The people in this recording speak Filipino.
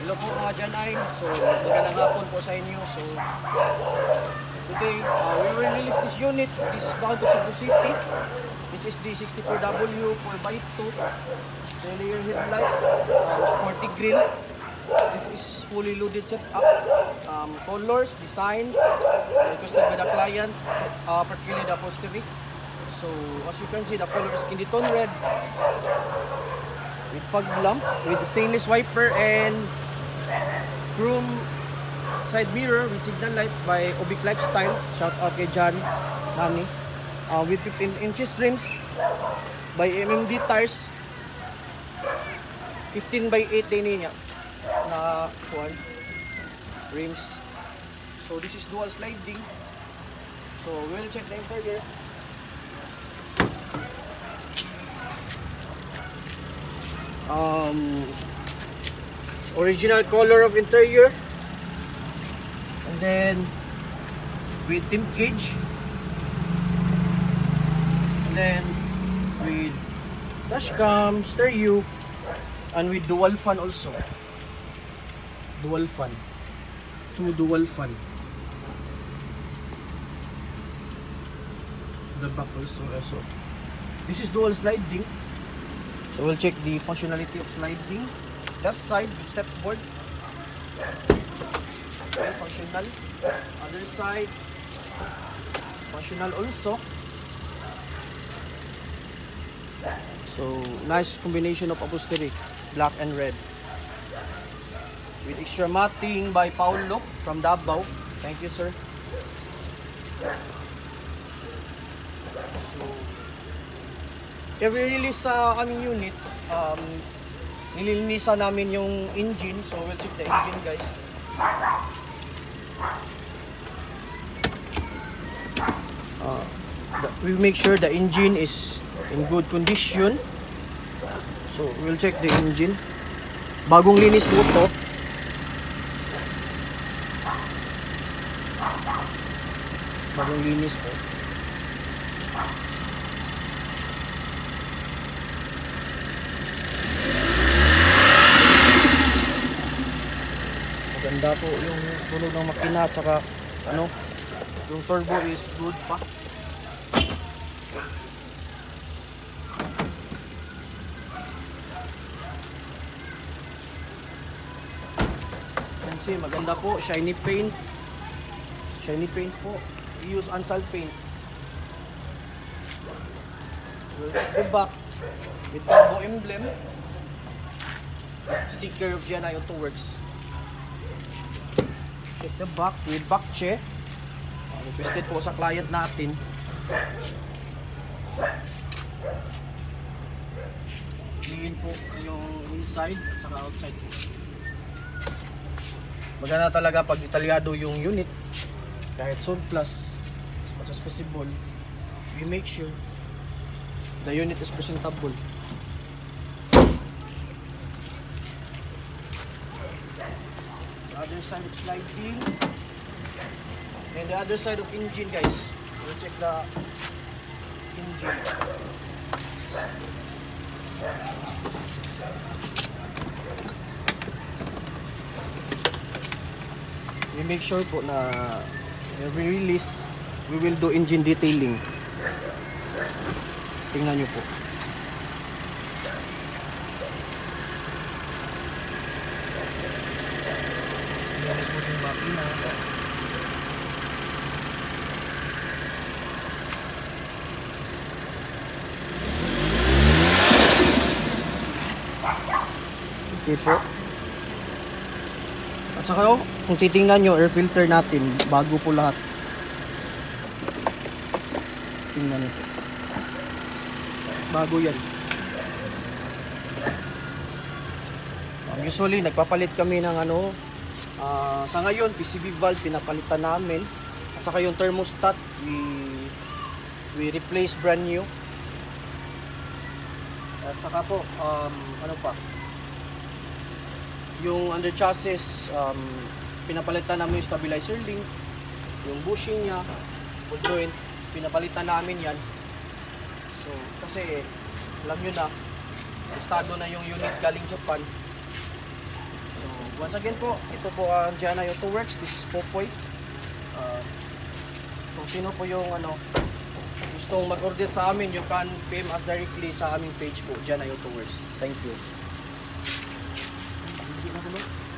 Hello po mga dyan. So, magandang hapon po sa inyo. So, today, uh, we will release this unit. This is bound to Cebu City. This is the 64W 4x2. Failure headlight. Uh, sporty grill. This is fully loaded setup. Um, colors, design, requested by the client, uh, particularly the upholstery. So, as you can see, the color is candy tone red with fog lamp, with stainless wiper and chrome side mirror with signal light by Obic Lifestyle. Shout out kay John Nani. Uh, with 15 inches rims by MMD tires. 15 by 8 din niya na kuan rims. So this is dual sliding. So we'll check the interior. Um, original color of interior. And then with tint cage and then with dashcam, stereo. And with dual fan also. Dual fan. Two dual fan. The back also also. This is dual sliding. So we'll check the functionality of sliding left side step board okay, functional. Other side. Functional also. So nice combination of upholstery black and red. With extra matting by Paulo from Davao. Thank you sir. So every release sa aming unit um, nililinisan namin yung engine so we'll check the engine guys. Uh, we make sure the engine is in good condition. So we'll check the engine. Bagong linis po to. Bagong linis po Maganda po yung tunog ng makina at saka ano, yung turbo is good pa. See, maganda po, shiny paint. Shiny paint po. We use unsalt paint. We'll the back with turbo emblem. Sticker of GNI Auto Works. Check the back with back check. Uh, requested po sa client natin. Clean po yung inside at saka outside po. Maganda talaga pag detalyado yung unit. Kahit sold plus, as much as possible, we make sure the unit is presentable. Other side of sliding. And the other side of engine guys. We'll check the engine. We make sure po na every release we will do engine detailing. Tingnan nyo po. Yung makina. Okay po. At saka oh, kung titingnan nyo, air filter natin, bago po lahat. Tingnan nyo. Bago yan. Um, usually, nagpapalit kami ng ano, ah, sa ngayon, PCB valve, pinapalitan namin. At saka yung thermostat, we, we replace brand new. At saka po, um, ano pa, yung under chassis, um, pinapalitan namin yung stabilizer link, yung bushing niya, ball joint, pinapalitan namin yan. So, kasi, alam nyo na, estado na yung unit galing Japan. Once again po, ito po ang Jana Auto Works. This is Popoy. Uh, kung sino po yung ano, gustong mag-order sa amin, you can PM us directly sa aming page po, Jana Auto Works. Thank you. Na tuloy?